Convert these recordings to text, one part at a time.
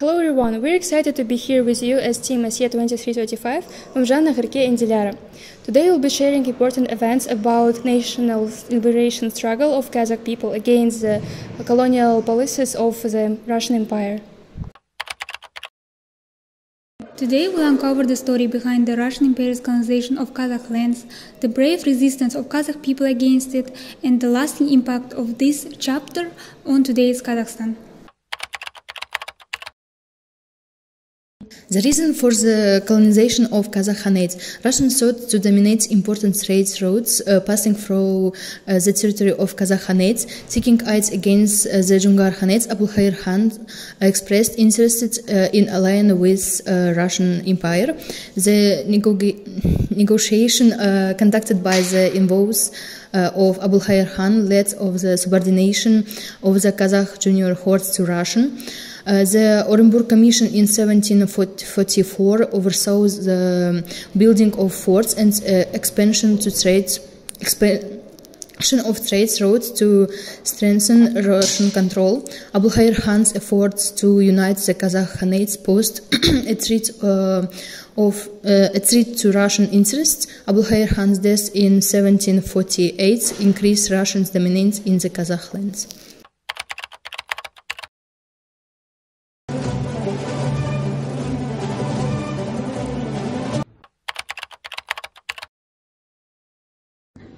Hello everyone, we're excited to be here with you as Team Asia 2335 Mumjana Gharke and Dilyara. Today we'll be sharing important events about national liberation struggle of Kazakh people against the colonial policies of the Russian Empire. Today we'll uncover the story behind the Russian Empire's colonization of Kazakh lands, the brave resistance of Kazakh people against it, and the lasting impact of this chapter on today's Kazakhstan. The reason for the colonization of Kazakh Khanate, Russians sought to dominate important trade routes uh, passing through uh, the territory of Kazakh Khanate, seeking aids against uh, the Jungar Khanate. Abulkhair Khan expressed interest uh, in allying with uh, Russian Empire. The nego negotiation uh, conducted by the uh, of Abulkhair Khan led of the subordination of the Kazakh junior hordes to Russian. Uh, the Orenburg Commission in 1744 oversaw the building of forts and uh, expansion to trade expansion of trade routes to strengthen Russian control. Abulkhair Khan's efforts to unite the Kazakh Khanates posed a threat uh, of uh, a threat to Russian interests. Abulkhair Khan's death in 1748 increased Russian dominance in the Kazakh lands.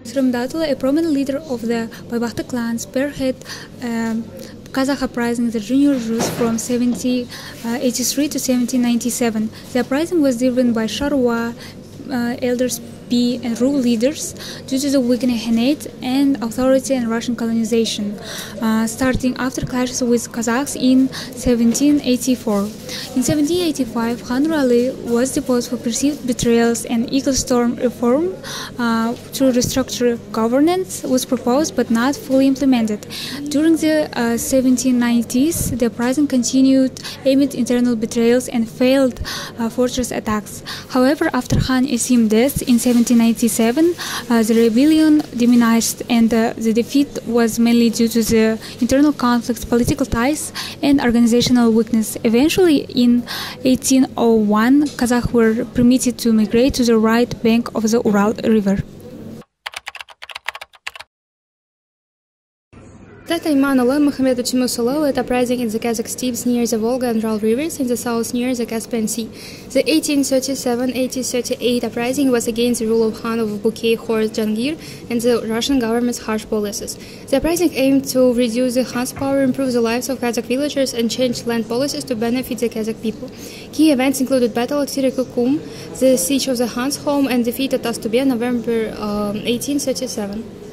Syrym Datuly, a prominent leader of the Baybakty clan, spearhead um, Kazakh uprising, the junior Rus from 1783 uh, to 1797. The uprising was driven by Sharwa uh, elders and rule leaders due to the weakening Khanate and authority and Russian colonization, uh, starting after clashes with Kazakhs in 1784. In 1785, Khan Ali was deposed for perceived betrayals and Igelstrom reform uh, to restructure governance was proposed but not fully implemented. During the uh, 1790s, the uprising continued amid internal betrayals and failed uh, fortress attacks. However, after Khan Asim death in 17 1797, uh, the rebellion diminished and uh, the defeat was mainly due to the internal conflicts, political ties, and organizational weakness. Eventually, in 1801, Kazakhs were permitted to migrate to the right bank of the Ural River. Tataymanullah Muhammad Chimusullah led uprising in the Kazakh steppes near the Volga and Ural rivers in the south near the Caspian Sea. The 1837-1838 uprising was against the rule of Khan of Bukey Horde Jangir and the Russian government's harsh policies. The uprising aimed to reduce the Khan's power, improve the lives of Kazakh villagers, and change land policies to benefit the Kazakh people. Key events included Battle of Sirikukum, the siege of the Khan's home, and defeat at Astubia November um, 1837.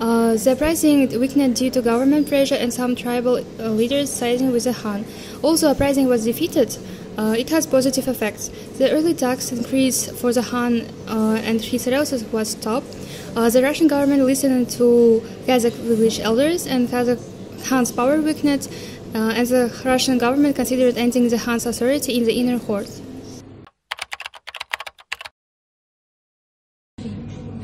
Uh, the uprising weakened due to government pressure and some tribal uh, leaders siding with the Han. Also, uprising was defeated. Uh, it has positive effects. The early tax increase for the Han uh, and his relatives was stopped. Uh, the Russian government listened to Kazakh village elders, and Kazakh Han's power weakened, uh, and the Russian government considered ending the Han's authority in the inner court.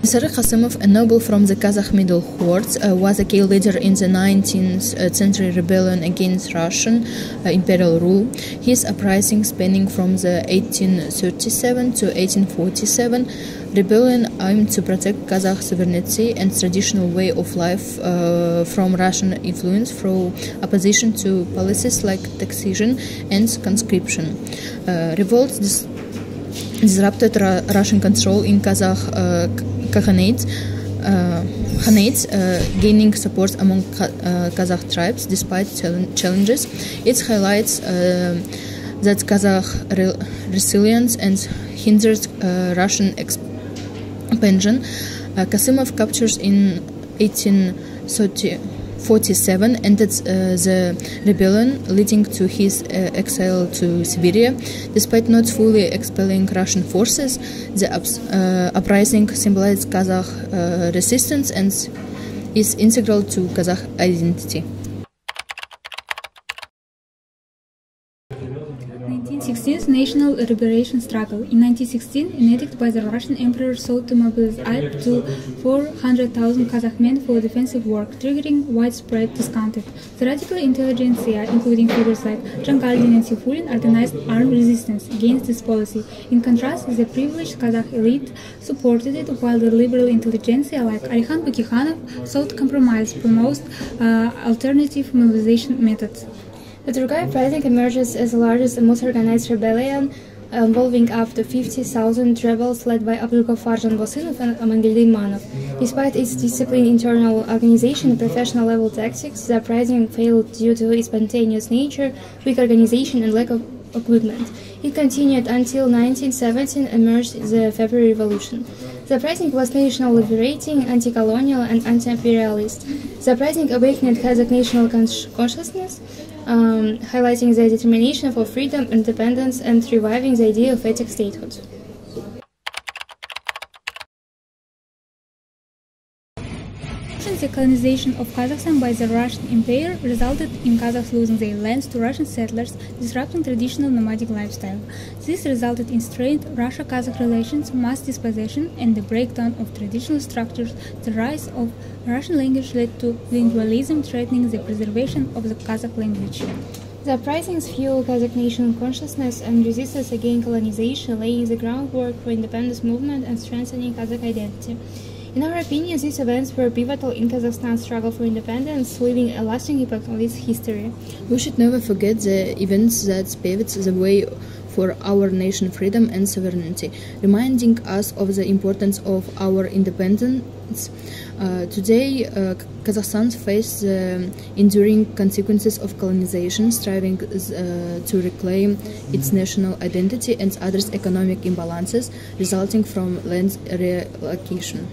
Sarik Qasimov, a noble from the Kazakh Middle Hordes, uh, was a key leader in the 19th uh, century rebellion against Russian uh, imperial rule. His uprising, spanning from the 1837 to 1847, rebellion aimed to protect Kazakh sovereignty and traditional way of life uh, from Russian influence through opposition to policies like taxation and conscription. Uh, revolts dis disrupted Russian control in Kazakh uh, uh, Khanates, uh, gaining support among uh, Kazakh tribes despite challenges. It highlights that Kazakh re resilience and hindered Russian expansion. Qasimov captures in 1830. 47 ended uh, the rebellion, leading to his uh, exile to Siberia. Despite not fully expelling Russian forces, the uh, uprising symbolized Kazakh resistance and is integral to Kazakh identity. 1916 national liberation struggle. In 1916, an edict by the Russian Emperor sought to mobilize up to 400,000 Kazakh men for defensive work, triggering widespread discontent. The radical intelligentsia, including figures like Jangildin and Seyfulin, organized armed resistance against this policy. In contrast, the privileged Kazakh elite supported it, while the liberal intelligentsia like Alihan Bukeikhanov sought compromise, promoted uh, alternative mobilization methods. The Turgai uprising emerges as the largest and most organized rebellion uh, involving up to 50,000 rebels led by Abdulgafar Janbosynov and Amangeldy Imanov. Despite its disciplined internal organization and professional level tactics, the uprising failed due to its spontaneous nature, weak organization, and lack of equipment. It continued until 1917 emerged the February Revolution. The uprising was national liberating, anti-colonial, and anti-imperialist. The uprising awakened Kazakh national consciousness, um, highlighting their determination for freedom, independence, and reviving the idea of ethnic statehood. The colonization of Kazakhstan by the Russian Empire resulted in Kazakhs losing their lands to Russian settlers, disrupting traditional nomadic lifestyle. This resulted in strained Russia-Kazakh relations, mass dispossession, and the breakdown of traditional structures. The rise of Russian language led to lingualism, threatening the preservation of the Kazakh language. The uprisings fueled Kazakh national consciousness and resistance against colonization, laying the groundwork for independence movement and strengthening Kazakh identity. In our opinion, these events were pivotal in Kazakhstan's struggle for independence, leaving a lasting impact on its history. We should never forget the events that paved the way for our nation's freedom and sovereignty, reminding us of the importance of our independence. Uh, today, uh, Kazakhstan faces the enduring consequences of colonization, striving uh, to reclaim its national identity and address economic imbalances resulting from land reallocation.